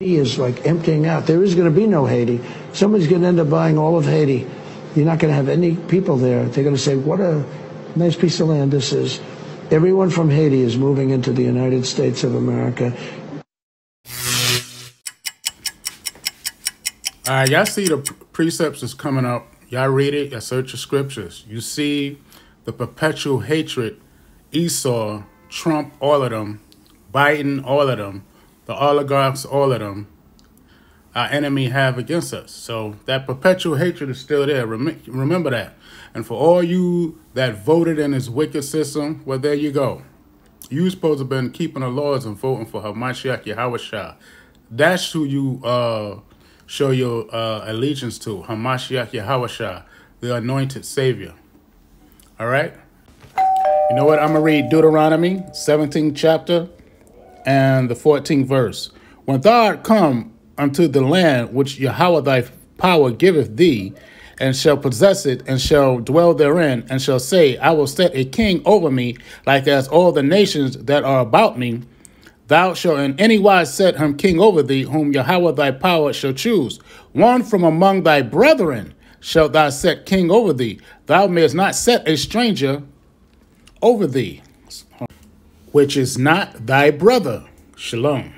is like emptying out. There is going to be no Haiti. Somebody's going to end up buying all of Haiti. You're not going to have any people there. They're going to say, what a nice piece of land this is. Everyone from Haiti is moving into the United States of America. All right, y'all see the precepts is coming up. Y'all read it, y'all search the scriptures. You see the perpetual hatred, Esau, Trump, all of them, Biden, all of them, the oligarchs, all of them, our enemy have against us. So that perpetual hatred is still there. Rem remember that. And for all you that voted in this wicked system, well, there you go. You supposed to have been keeping the laws and voting for Hamashiach Yahweh That's who you uh, show your uh, allegiance to, Hamashiach Yahweh the anointed Savior. All right? You know what? I'm going to read Deuteronomy, 17th chapter, and the 14th verse. When thou art come unto the land which Yahweh thy power giveth thee, and shall possess it, and shall dwell therein, and shall say, I will set a king over me, like as all the nations that are about me. Thou shalt in any wise set him king over thee, whom Yahweh thy power shall choose. One from among thy brethren shalt thou set king over thee. Thou mayest not set a stranger over thee which is not thy brother. Shalom.